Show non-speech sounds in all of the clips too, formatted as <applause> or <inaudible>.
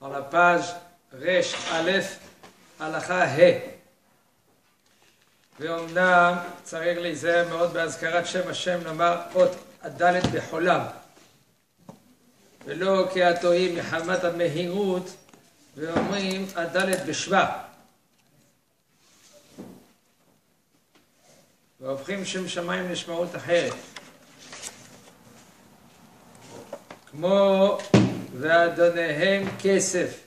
Dans la page Resh Aleph הלכה ה' ואומנם צריך להיזהר מאוד בהזכרת שם השם לומר אות הדלת בחולם ולא כי הטועים מחמת המהירות ואומרים הדלת בשבא והופכים שם שמיים לשמעות אחרת. כמו ואדוניהם כסף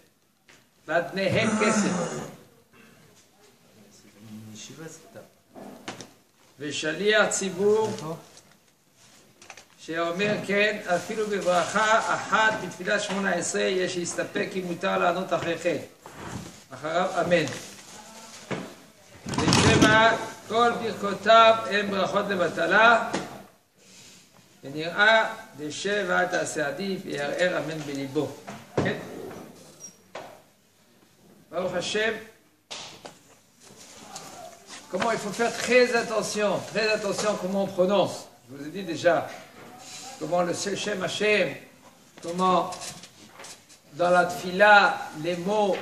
ואדניהם כסף ושליח ציבור שאומר כן, אפילו בברכה אחת בתפילת שמונה עשרה יש להסתפק כי מותר לענות אחרי כן. אחריו אמן. ושמע כל ברכותיו הן ברכות לבטלה ונראה דשב ואל תעשה עדיף ויערער אמן בליבו. כן? ברוך השם Comment il faut faire très attention, très attention comment on prononce. Je vous ai dit déjà comment le Shem Hashem, comment dans la tfila, les mots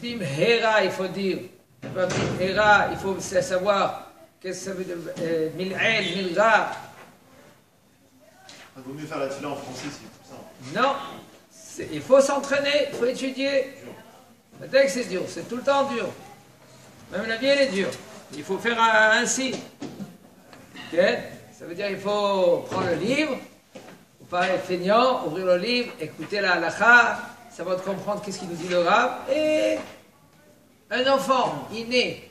Bimhera, il faut dire. Bimhera, il faut savoir qu'est-ce que ça veut dire. Euh, Mil'el, Milra. il vaut mieux faire la tfila en français, c'est tout ça. Non, il faut s'entraîner, il faut étudier. Le texte est dur, c'est tout le temps dur. Même la vie, elle est dure. Il faut faire ainsi. Ça veut dire qu'il faut prendre le livre, faut pas être feignant, ouvrir le livre, écouter la halakha, savoir de comprendre qu'est-ce qu'il nous dit le rab. Et un enfant, il naît.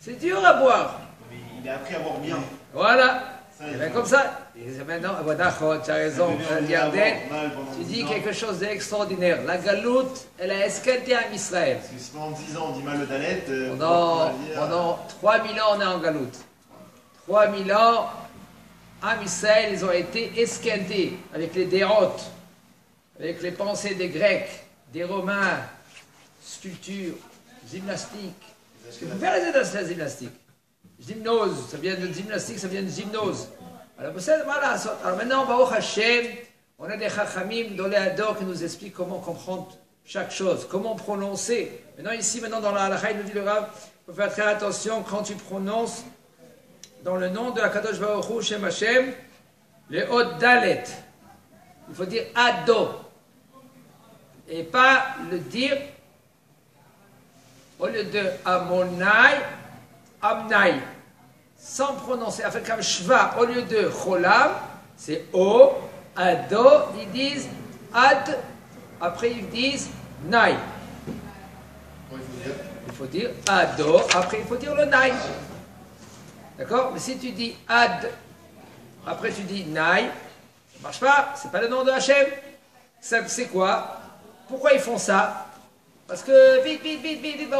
C'est dur à boire. Mais il a appris à boire bien. Voilà. Il bien faut- comme ça, maintenant, ah, tu as raison, Yarden, tu dis quelque chose d'extraordinaire. La galoute, elle a esquinté à Israël. Parce que si pendant 10 ans on dit mal le dalet, euh, Pendant, on va dire, pendant 3000 ans, on est en galoute. 3000 ans, Am Israël, ils ont été esquintés avec les dérotes, avec les pensées des Grecs, des Romains, sculpture, gymnastique. Parce que vous faites la gymnastique. Gymnose, ça vient de gymnastique, ça vient de gymnose. Alors, vous savez, voilà. Alors maintenant, Baruch Hashem, on a des chachamim dans les ador qui nous expliquent comment comprendre chaque chose, comment prononcer. Maintenant, ici, maintenant, dans la halakha, il nous dit le Rav, il faut faire très attention quand tu prononces dans le nom de la Kadosh Baruch Shem Hashem, le Hod Dalet. Il faut dire Ado. Et pas le dire au lieu de Amonai, Amnai. Sans prononcer, avec comme Shva, au lieu de Cholam, c'est O, Ado, ils disent Ad, après ils disent Nai. il faut dire Ado, après il faut dire le Nai. D'accord Mais si tu dis Ad, après tu dis Nai, ça marche pas, c'est pas le nom de Hachem. C'est quoi Pourquoi ils font ça Parce que vite, vite, vite, vite, vite.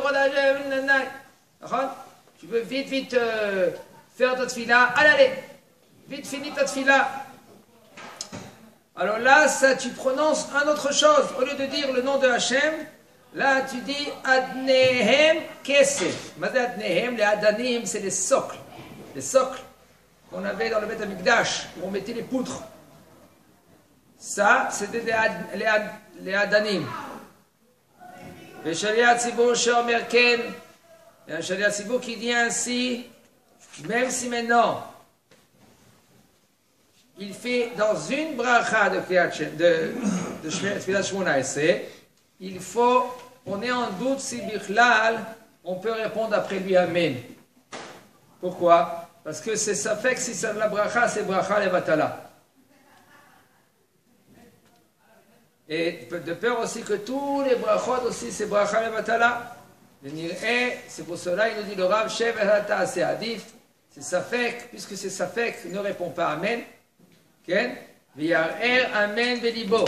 D'accord Tu veux vite, vite euh, faire ta tfila, allez, allez, vite finis ta tfila. Alors là, ça, tu prononces un autre chose. Au lieu de dire le nom de Hachem, là, tu dis Adnehem Kesef. Madé Adnehem, les Adanim, c'est les socles. Les socles qu'on avait dans le Beth Amikdash, où on mettait les poutres. Ça, c'était les, Ad- les, Ad- les Adanim. ושליח ציבור שאומר כן, Et un Shaliach Tzibur qui dit ainsi, même si maintenant, il fait dans une bracha de, de, de il faut, on est en doute si Bichlal, on peut répondre après lui Amen. Pourquoi? Parce que c'est ça fait que si c'est la bracha, c'est bracha levatala. Et de peur aussi que tous les brachot aussi, c'est bracha levatala. Le nir'e, c'est pour cela, il nous dit le Rav, Shev Elata, c'est Adif, c'est Safek, puisque c'est Safek, ne répond pas Amen. כן? ויערער אמן בליבו.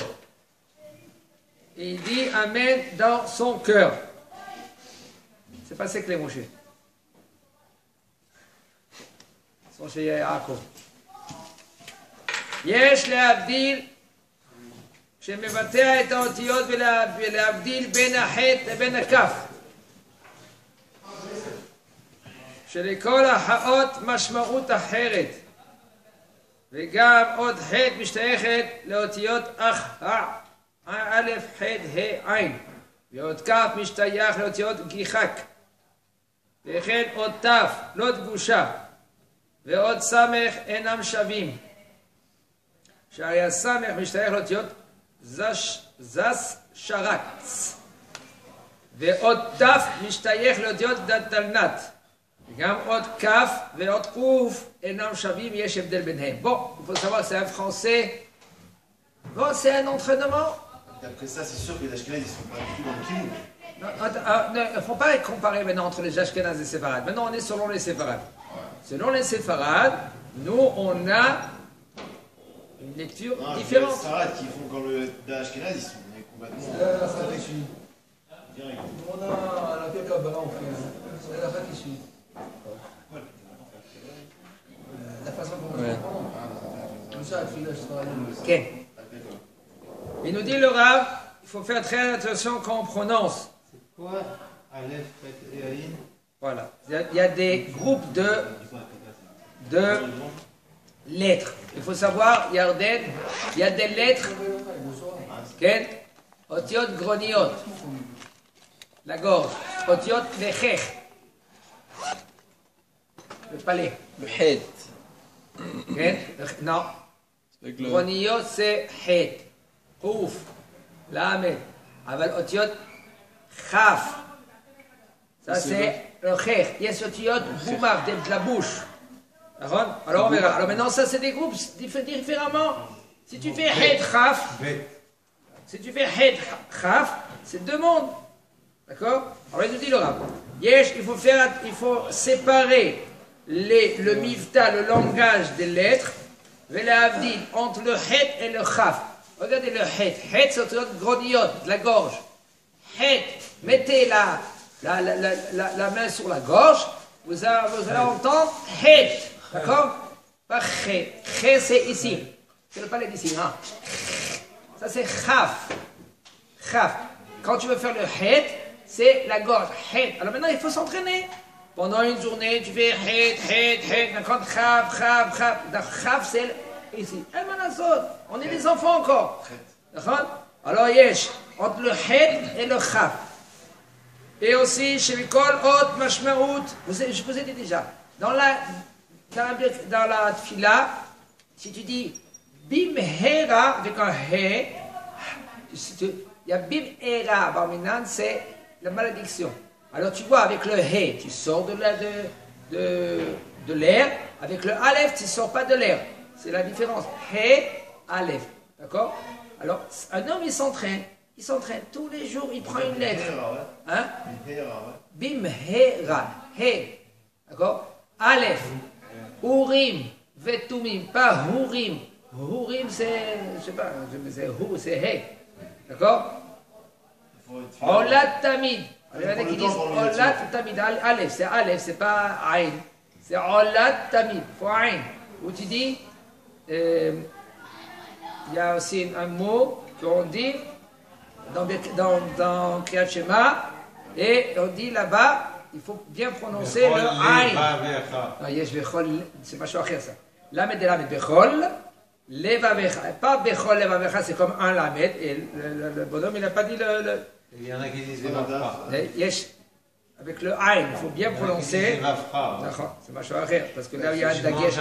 Et il dit Amen dans son cœur. C'est pas c'est clair, mon cher. son chez יעקב. יש להבדיל, שמבטא את האותיות ולה- ולהבדיל בין החטא לבין הכף. שלכל החאות משמעות אחרת. וגם עוד ח' משתייכת לאותיות אח, א', ח', ה', עין. ועוד כ' משתייך לאותיות גיחק. וכן עוד ת', לא דגושה. ועוד ס' אינם שווים. שהרי הס' משתייך לאותיות זש, זס שרץ. ועוד ת' משתייך לאותיות דתלנת. וגם עוד כ' ועוד ק' אינם שווים, יש הבדל ביניהם. בוא, il faut savoir, c'est un français. Bon, c'est un entraînement. D'après ça, c'est sûr que les Ashkenazes, ils sont pas du tout dans le kimoun. Non, attends, ah, non, Il ne faut pas comparer maintenant entre les Ashkenazes et les séfarades. Maintenant, on est selon les séfarades. Selon les séfarades, nous, on a une lecture Non, les différente. Sarades qui font comme le d'Ashkenaz, ils sont complètement. Direct. On a la tête là-bas, on fait. C'est la fin qui suit. Okay. Il nous dit le Rav, il faut faire très attention quand on prononce. C'est quoi Voilà. Il y a des groupes de, de lettres. Il faut savoir, il y a des lettres. Otiot groniot. La gorge. Otiot lechech. Le palais. Le head. Okay. Non. גרוניות זה חטא, קוף, למד, אבל אותיות כף, ça c'est le חך, יש אותיות בומר, de la bouche, נכון? Alors on verra. Alors maintenant ça c'est des groupes diff- différemment. Si tu fais חטא כף, Si tu fais Het Chaf, c'est deux mondes. D'accord Alors il nous dit le Rav. Yesh, il faut faire, il faut séparer les, le mifta, le langage des lettres, vela avdil, entre le Het et le Chaf. Regardez le Het. Het, c'est notre grodiote, de la gorge. Het, mettez la, la, la, la, la- main sur la gorge, vous, allez entendre Het. D'accord? Pas Chet. Chet, c'est ici. C'est le palais d'ici. Hein ça c'est khaf. Khaf. Quand tu veux faire le het, c'est la gorge. Het. Alors maintenant, il faut s'entraîner. Pendant une journée, tu fais het, het. D'accord Khaf, khaf, khaf. D'accord, Khaf, c'est ici. On est des enfants encore. D'accord? Alors, yesh. Entre le het et le khaf. Et aussi, chez l'école, haute, mashmaout. Vous savez, je vous ai dit déjà. Dans la, dans la, dans la tfila, si tu dis bim hera avec un he, il y a bim hera, barminan, c'est la malédiction. Alors tu vois, avec le he, tu sors de la- de, de, de l'air. Avec le aleph, tu ne sors pas de l'air. C'est la différence. He, aleph. D'accord? Alors, un homme, il s'entraîne. Il s'entraîne tous les jours, il prend une lettre. Hein? Bim. He. D'accord? Aleph. Urim. Vetumim. Pas Hurim. Hurim, c'est. Je sais pas. je- C'est Hu, c'est He. D'accord? Il il y qui disent Olat Tamid. Aleph, c'est Aleph, c'est pas Aïn. C'est Olat Tamid, faut Aïn. Ou tu dis, euh, il y a aussi un mot qu'on dit dans, dans, Kriyat Shema, et on dit là-bas, il faut bien prononcer le Aïn. Ah, c'est pas chouachet ça. Lamed et Lamed Bechol. Levavecha, pas Bechol Levavecha, c'est comme un Lamed, et le, bonhomme il n'a pas dit le il y en a qui disent Evavra. Yesh. Avec le Aïn, il faut bien prononcer. D'accord, c'est ma Parce que là, il y a un dagesh.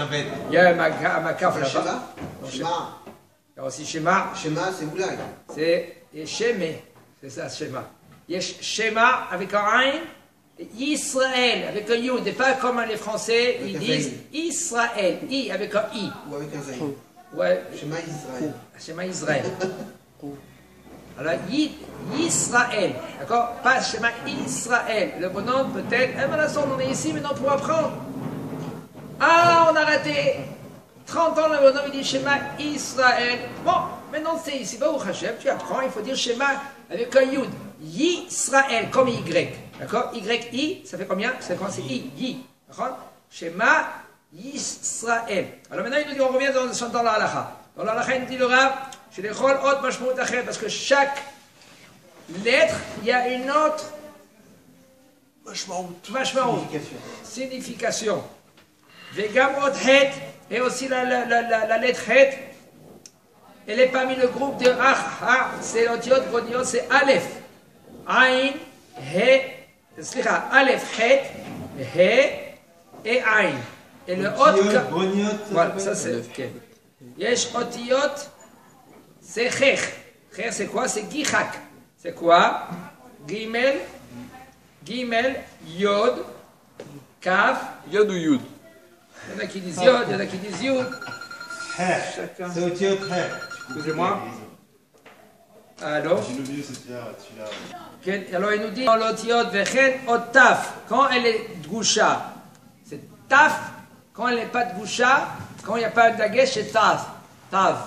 Il y a un makaf là-bas. Shema. Il y a aussi Shema. Shema, c'est Oulay. C'est C'est ça, Shema. Yesh Shema avec un Aïn. Israël avec un Yud, et pas comme les Français, ils disent Israël, I avec un I. Ou avec un Zayn. Ouais. Shema Israël. Shema Israël. <laughs> Alors, Yid, Israël, d'accord? Pas Shema Israël. Le bonhomme peut-être, eh ben on est ici maintenant pour apprendre. Ah, on a raté 30 ans, le bonhomme il dit Shema Israël. Bon, maintenant c'est ici, au Hachem, tu apprends, il faut dire Shema avec un Yud. Yisraël, comme Y. D'accord? Y-I, ça fait combien? Ça fait C'est I, Y. D'accord? Shema Yisraël. Alors maintenant, il nous dit, on revient dans, dans la halakha. Dans la halakha, il nous dit le Rav, parce que chaque lettre, il y a une autre. Signification. signification. Et aussi la, la, la, la, lettre Het, elle est parmi le groupe de Ah, Ah, c'est goniot, c'est Aleph. Aïn, He, Aleph, Het, He et Aïn. Et le Boniot, voilà, ça c'est. Yesh Otiot, c'est Chech. Chech, c'est quoi? C'est Gichak. C'est quoi? Gimel, Gimel, Yod, Kaf. Yod ou Yud? Il y en a qui disent Yod, il y en a qui disent Yud. C'est Otiot He. Excusez-moi. Alors, alors il nous dit quand elle est goucha, c'est taf, quand elle n'est pas de goucha, quand il n'y a pas de dagesh, c'est taf. Taf.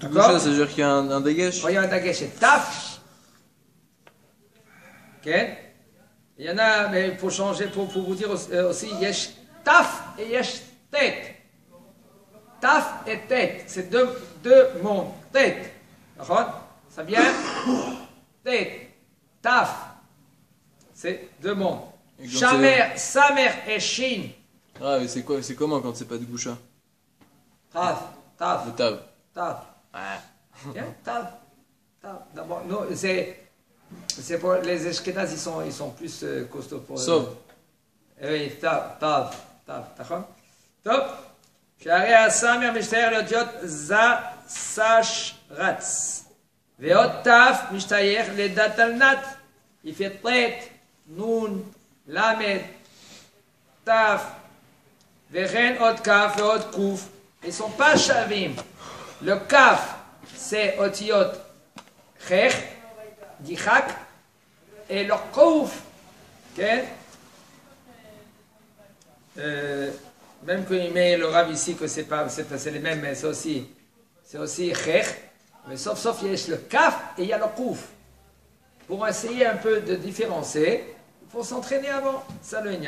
D'accord ça, veut dire qu'il y a un, un dégage il y a un dagesh, c'est taf. Ok Il y en a, mais pour changer, pour, pour vous dire aussi, euh, aussi, yesh taf et yesh tête. Taf et tête, c'est deux, deux mondes. Tête. D'accord Ça vient <coughs> Tête. Taf. C'est deux mondes. Et quand Shamer, Samer et Shin. Ah, mais c'est quoi C'est comment quand c'est pas de Goucha Taf. Taf. Le Tav. Taf. Tiens, taf. <laughs> Taf. D'abord, non, c'est. C'est pour les Ashkénazes, ils sont, ils sont plus euh, costauds pour. Sauf. Eh Oui, taf, taf, taf, d'accord טוב, שהרי הסמר משתייך לאותיות ז, סש, רץ. ועוד תף משתייך לדתלנת. יפה ט', נון, למד, תף, וכן עוד כף ועוד קוף. Ils sont pas שווים. Le kaf, c'est otiot chech, dichak, et le kouf, okay? euh, même qu'il met le rab ici que c'est pas, c'est les mêmes, mais c'est aussi, c'est aussi chech, mais sauf, sauf, il y a le kaf et il y a le kouf. Pour essayer un peu de différencier, il faut s'entraîner avant. Ça le